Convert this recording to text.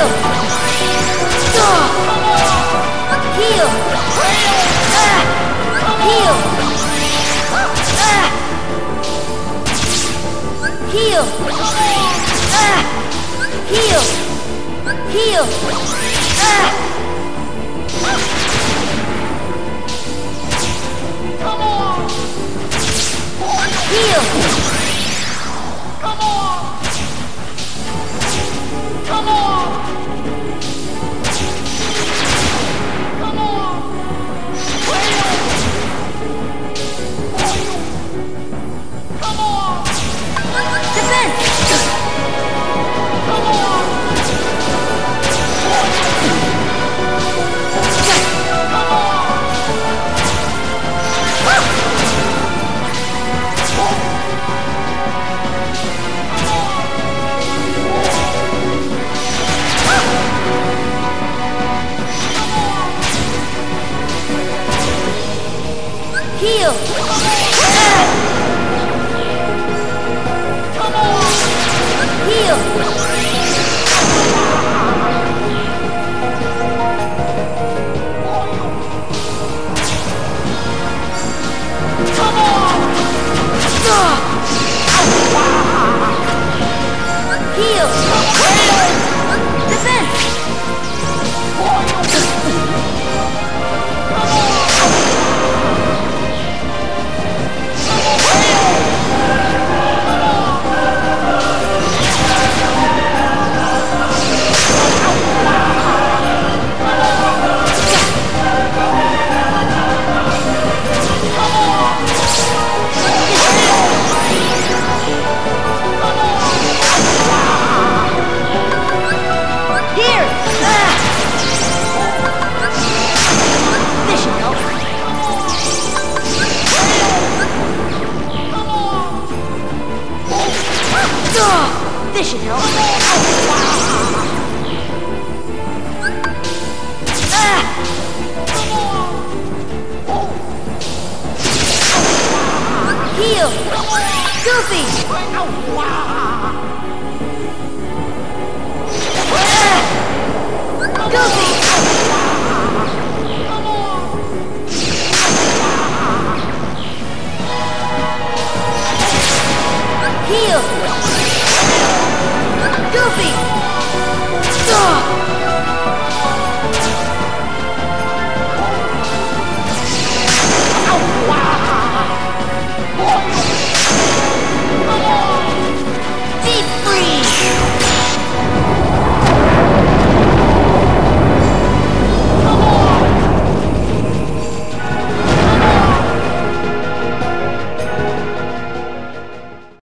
Heal! Ah! Heal! Ah! Heal! Heal! This should help. Ah! Heal! Goofy! Goofy! Heal! Goofy!